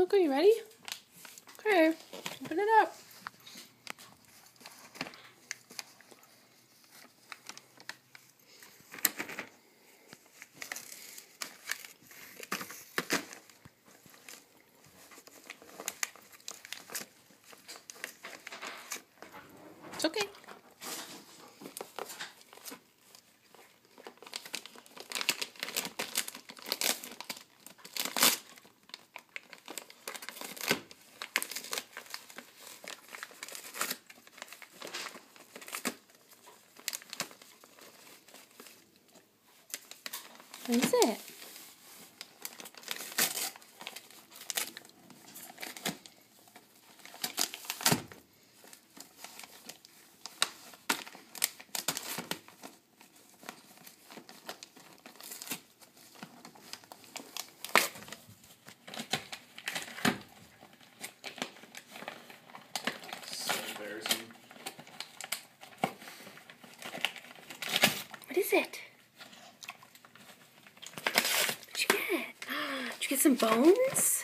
Luca, you ready? Okay, open it up. It's okay. What is it? So. What is it? What'd you get? Did you get some bones?